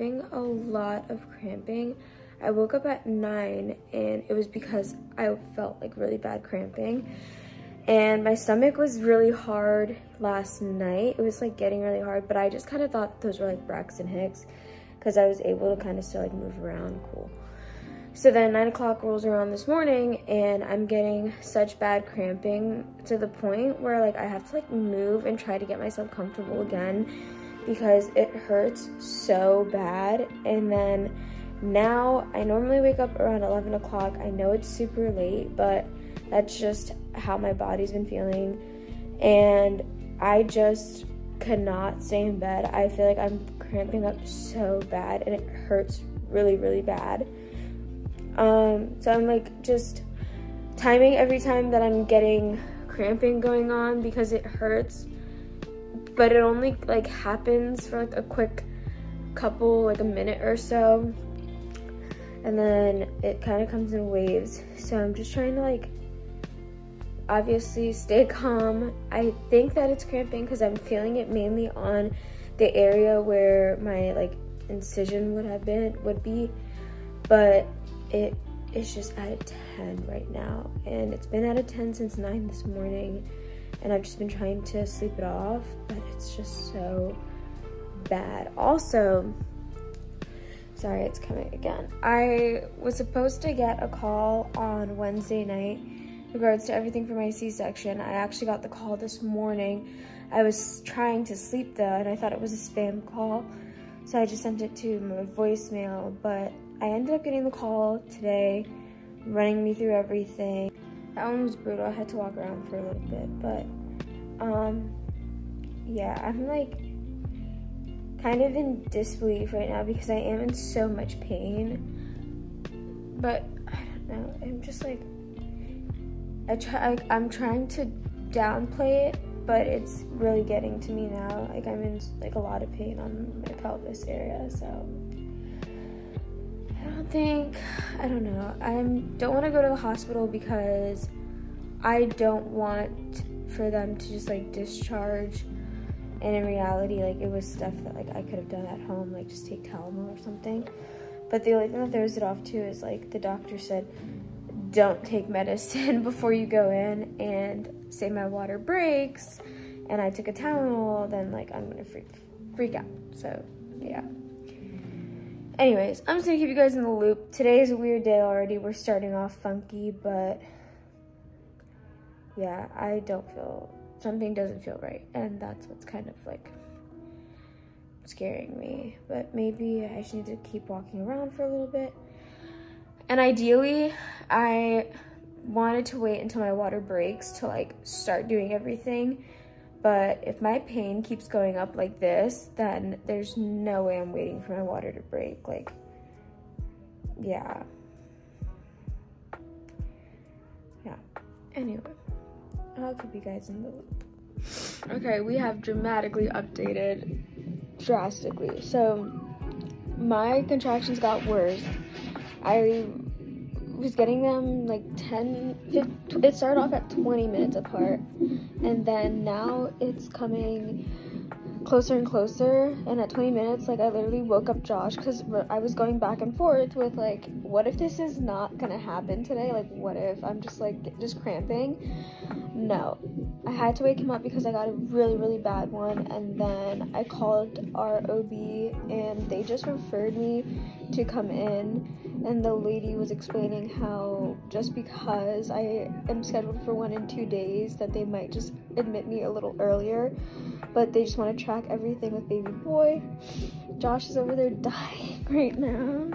having a lot of cramping. I woke up at 9 and it was because I felt like really bad cramping. And my stomach was really hard last night. It was like getting really hard, but I just kind of thought those were like Braxton Hicks because I was able to kind of still like move around cool. So then 9 o'clock rolls around this morning and I'm getting such bad cramping to the point where like I have to like move and try to get myself comfortable again because it hurts so bad. And then now I normally wake up around 11 o'clock. I know it's super late, but that's just how my body's been feeling. And I just cannot stay in bed. I feel like I'm cramping up so bad and it hurts really, really bad. Um, so I'm like just timing every time that I'm getting cramping going on because it hurts. But it only like happens for like a quick couple, like a minute or so. And then it kind of comes in waves. So I'm just trying to like obviously stay calm. I think that it's cramping because I'm feeling it mainly on the area where my like incision would have been would be but it is just at a 10 right now and it's been at a 10 since 9 this morning and I've just been trying to sleep it off but it's just so bad also sorry it's coming again I was supposed to get a call on Wednesday night regards to everything for my C-section. I actually got the call this morning. I was trying to sleep though, and I thought it was a spam call, so I just sent it to my voicemail, but I ended up getting the call today, running me through everything. That one was brutal. I had to walk around for a little bit, but um, yeah, I'm like kind of in disbelief right now because I am in so much pain. But I don't know. I'm just like I try, I, I'm trying to downplay it, but it's really getting to me now. Like I'm in like a lot of pain on my pelvis area, so I don't think, I don't know. I don't want to go to the hospital because I don't want for them to just like discharge and in reality like it was stuff that like I could have done at home like just take Tylenol or something but the only thing that throws it off too is like the doctor said don't take medicine before you go in and say my water breaks and I took a Tylenol, then like I'm gonna freak, freak out. So yeah. Anyways, I'm just gonna keep you guys in the loop. Today is a weird day already. We're starting off funky, but yeah, I don't feel, something doesn't feel right. And that's what's kind of like scaring me. But maybe I just need to keep walking around for a little bit and ideally, I wanted to wait until my water breaks to like start doing everything. But if my pain keeps going up like this, then there's no way I'm waiting for my water to break. Like, yeah. Yeah. Anyway, I'll keep you guys in the loop. Okay, we have dramatically updated drastically. So my contractions got worse. I was getting them like 10, 15, it started off at 20 minutes apart. And then now it's coming closer and closer. And at 20 minutes, like I literally woke up Josh because I was going back and forth with like, what if this is not gonna happen today? Like, what if I'm just like, just cramping? No. I had to wake him up because I got a really, really bad one. And then I called our OB and they just referred me to come in and the lady was explaining how just because I am scheduled for one in two days that they might just admit me a little earlier. But they just want to track everything with baby boy. Josh is over there dying right now.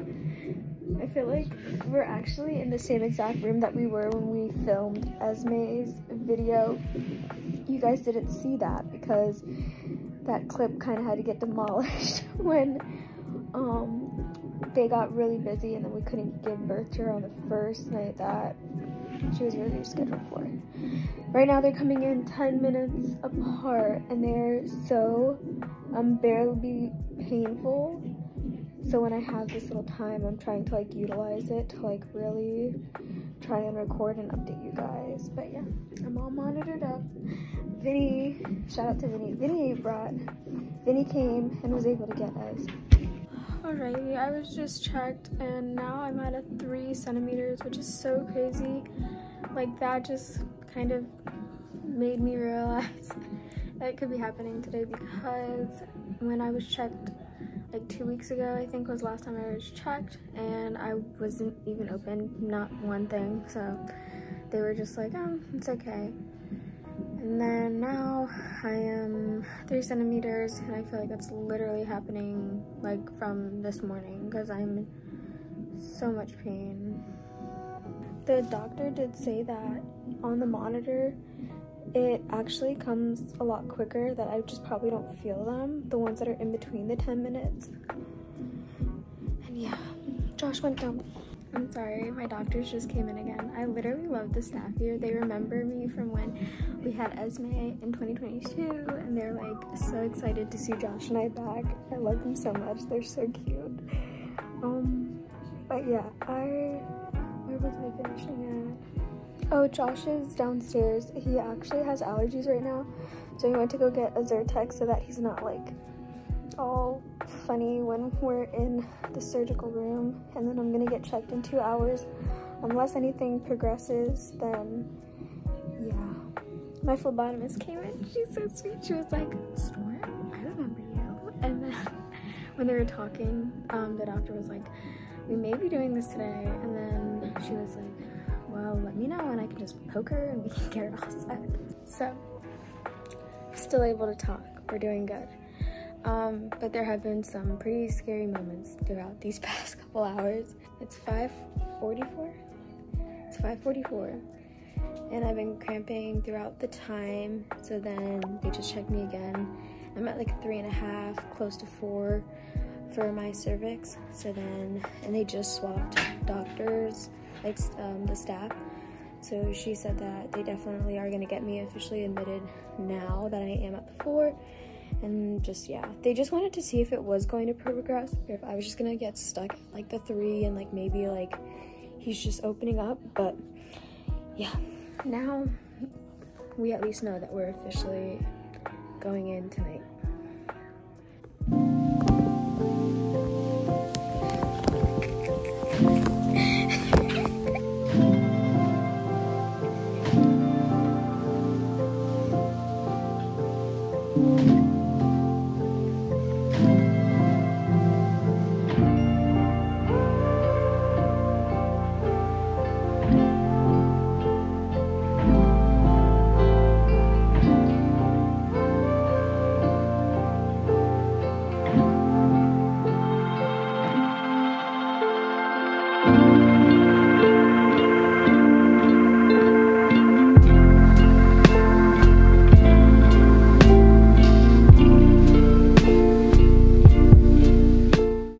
I feel like we're actually in the same exact room that we were when we filmed Esme's video. You guys didn't see that because that clip kind of had to get demolished when um they got really busy and then we couldn't give birth to her on the first night that she was really scheduled for. Right now they're coming in 10 minutes apart and they're so um, unbearably painful. So when I have this little time, I'm trying to like utilize it to like really try and record and update you guys. But yeah, I'm all monitored up. Vinny, shout out to Vinny. Vinny brought, Vinny came and was able to get us Alrighty, I was just checked and now I'm at a three centimeters, which is so crazy. Like that just kind of made me realize that it could be happening today because when I was checked like two weeks ago, I think was last time I was checked and I wasn't even open, not one thing. So they were just like, oh, it's okay. And then now I am three centimeters and I feel like that's literally happening like from this morning because I'm in so much pain. The doctor did say that on the monitor, it actually comes a lot quicker that I just probably don't feel them, the ones that are in between the 10 minutes. And yeah, Josh went down. I'm sorry, my doctors just came in again. I literally love the staff here. They remember me from when we had Esme in 2022 and they're like so excited to see Josh and I back. I love them so much. They're so cute. Um, but yeah, I, where was I finishing at? Oh, Josh is downstairs. He actually has allergies right now. So he went to go get a Zyrtec so that he's not like all funny when we're in the surgical room and then I'm gonna get checked in two hours. Unless anything progresses, then yeah. My phlebotomist came in, she's so sweet. She was like, Storm, I remember you. And then when they were talking, um, the doctor was like, we may be doing this today. And then she was like, well, let me know and I can just poke her and we can get her all set. So, still able to talk. We're doing good. Um, but there have been some pretty scary moments throughout these past couple hours. It's 5.44? It's 5.44 and I've been cramping throughout the time. So then they just checked me again. I'm at like three and a half, close to four for my cervix. So then, and they just swapped doctors, like um, the staff. So she said that they definitely are gonna get me officially admitted now that I am at the four and just yeah they just wanted to see if it was going to progress or if i was just gonna get stuck at like the three and like maybe like he's just opening up. But yeah now we at least know that we're officially going in tonight